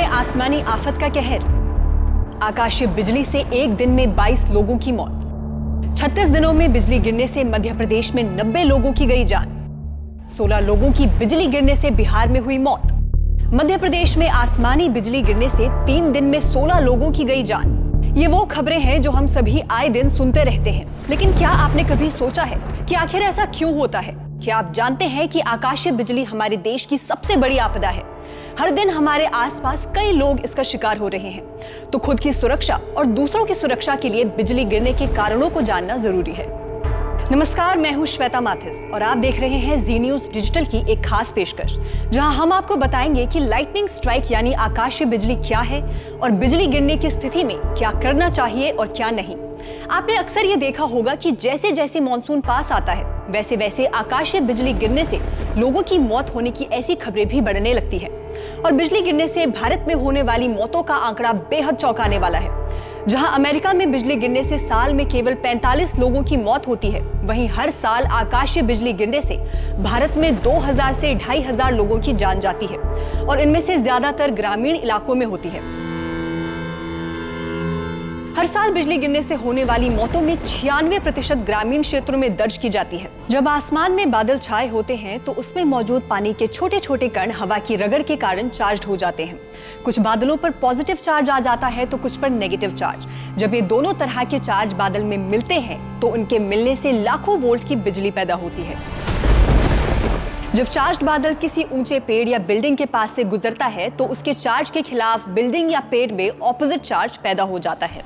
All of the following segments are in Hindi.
आसमानी आफत का कहर। आकाशीय बिजली से एक दिन में 22 लोगों की मौत। 36 दिनों में बिजली गिरने से मध्य प्रदेश में 90 लोगों की गई जान। 16 लोगों की बिजली गिरने से बिहार में हुई मौत। मध्य प्रदेश में आसमानी बिजली गिरने से तीन दिन में 16 लोगों की गई जान। ये वो खबरें हैं जो हम सभी आए दिन सुनते रहते हैं। लेकिन क्या आपने कभी सोचा है कि आखिर ऐसा क्यों होता है? क्या आप जानते हैं कि आकाशीय बिजली हमारे देश की सबसे बड़ी आपदा है? हर दिन हमारे आसपास कई लोग इसका शिकार हो रहे हैं। तो खुद की सुरक्षा और दूसरों की सुरक्षा के लिए बिजली गिरने के कारणों को जानना ज़रूरी है। नमस्कार, मैं हूँ श्वेता माथिस और आप देख रहे हैं जी न्यूज़ डिजिटल की एक खास पेशकश, जहाँ हम आपको बताएँगे कि लाइटनिंग स्ट्राइक यानी आकाशीय बिजली क्या है और बिजली गिरने की स्थिति में क्या करना चाहिए और क्या नहीं। आपने अक्सर ये देखा होगा कि जैसे जैसे मानसून पास आता है वैसे वैसे आकाशीय बिजली गिरने से लोगों की मौत होने की ऐसी खबरें भी बढ़ने लगती है। और बिजली गिरने से भारत में होने वाली मौतों का आंकड़ा बेहद चौंकाने वाला है। जहाँ अमेरिका में बिजली गिरने से साल में केवल 45 लोगों की मौत होती है, वहीं हर साल आकाशीय बिजली गिरने से भारत में 2000 से 2500 लोगों की जान जाती है। और इनमें से ज़्यादातर ग्रामीण इलाकों में होती है। हर साल बिजली गिरने से होने वाली मौतों में छियानवे प्रतिशत ग्रामीण क्षेत्रों में दर्ज की जाती है। जब आसमान में बादल छाए होते हैं तो उसमें मौजूद पानी के छोटे छोटे कण हवा की रगड़ के कारण चार्ज हो जाते हैं। कुछ बादलों पर पॉजिटिव चार्ज आ जाता है तो कुछ पर नेगेटिव चार्ज। जब ये दोनों तरह के चार्ज बादल में मिलते हैं तो उनके मिलने से लाखों वोल्ट की बिजली पैदा होती है। जब चार्ज बादल किसी ऊँचे पेड़ या बिल्डिंग के पास से गुजरता है तो उसके चार्ज के खिलाफ बिल्डिंग या पेड़ में ऑपोजिट चार्ज पैदा हो जाता है।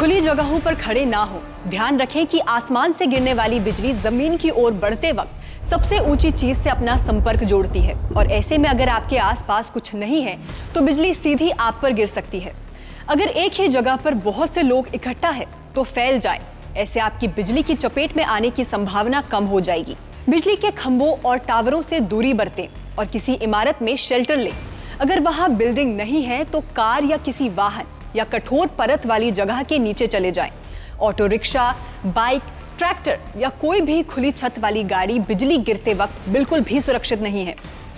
खुली जगहों पर खड़े ना हो। ध्यान रखें कि आसमान से गिरने वाली बिजली ज़मीन की ओर बढ़ते वक्त सबसे ऊँची चीज़ से अपना संपर्क जोड़ती है। और ऐसे में अगर आपके आसपास कुछ नहीं है तो बिजली सीधी आप पर गिर सकती है। अगर एक ही जगह पर बहुत से लोग इकट्ठा है तो फैल जाए। ऐसे आपकी बिजली की चपेट में आने की संभावना कम हो जाएगी। बिजली के खंभों और टावरों से दूरी बरतें और किसी इमारत में शेल्टर लें। अगर वहाँ बिल्डिंग नहीं है तो कार या किसी वाहन या कठोर परत वाली जगह के नीचे चले जाएँ। ऑटो रिक्शा, बाइक, ट्रैक्टर या कोई भी खुली छत वाली गाड़ी बिजली गिरते वक्त बिल्कुल भी सुरक्षित नहीं है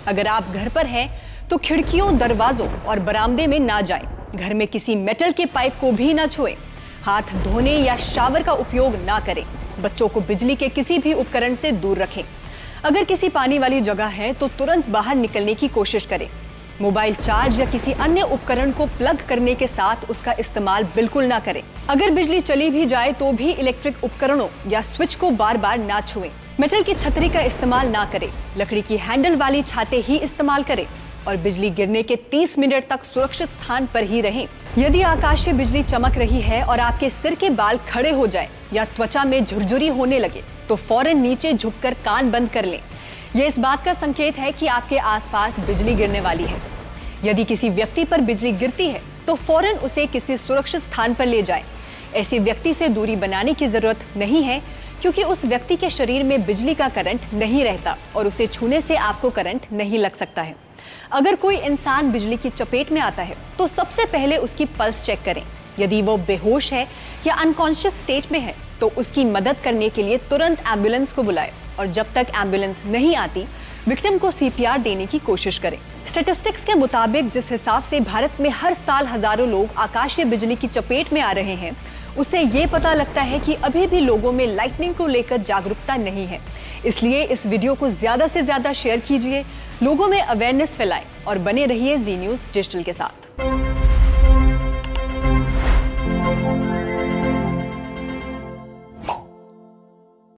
अगर आप घर पर हैं तो खिड़कियों, दरवाजों और बरामदे में ना जाएँ। घर में किसी मेटल के पाइप को भी ना छुएँ। हाथ धोने या शावर का उपयोग ना करें बच्चों को बिजली के किसी भी उपकरण से दूर रखें अगर किसी पानी वाली जगह है तो तुरंत बाहर निकलने की कोशिश करें मोबाइल चार्ज या किसी अन्य उपकरण को प्लग करने के साथ उसका इस्तेमाल बिल्कुल ना करें। अगर बिजली चली भी जाए तो भी इलेक्ट्रिक उपकरणों या स्विच को बार बार ना छुएँ। मेटल की छतरी का इस्तेमाल ना करें। लकड़ी की हैंडल वाली छाते ही इस्तेमाल करें और बिजली गिरने के 30 मिनट तक सुरक्षित स्थान पर ही रहें। यदि आकाशीय बिजली चमक रही है और आपके सिर के बाल खड़े हो जाए या त्वचा में झुरझुरी होने लगे तो फ़ौरन नीचे झुककर कान बंद कर लें। यह इस बात का संकेत है कि आपके आसपास बिजली गिरने वाली है। यदि किसी व्यक्ति पर बिजली गिरती है तो फ़ौरन उसे किसी सुरक्षित स्थान पर ले जाएँ। ऐसे व्यक्ति से दूरी बनाने की ज़रूरत नहीं है, क्योंकि उस व्यक्ति के शरीर में बिजली का करंट नहीं रहता और उसे छूने से आपको करंट नहीं लग सकता है अगर कोई इंसान बिजली की चपेट में आता है तो सबसे पहले उसकी पल्स चेक करें यदि वो बेहोश है या अनकॉन्शियस स्टेट में है तो उसकी मदद करने के लिए तुरंत एंबुलेंस को बुलाए और जब तक एंबुलेंस नहीं आती विक्टिम को सीपीआर देने की कोशिश करें। स्टेटिस्टिक्स के मुताबिक जिस हिसाब से भारत में हर साल हज़ारों लोग आकाशीय बिजली की चपेट में आ रहे हैं, उसे ये पता लगता है कि अभी भी लोगों में लाइटनिंग को लेकर जागरूकता नहीं है। इसलिए इस वीडियो को ज़्यादा से ज़्यादा शेयर कीजिए, लोगों में अवेयरनेस फैलाएँ और बने रहिए जी न्यूज़ डिजिटल के साथ।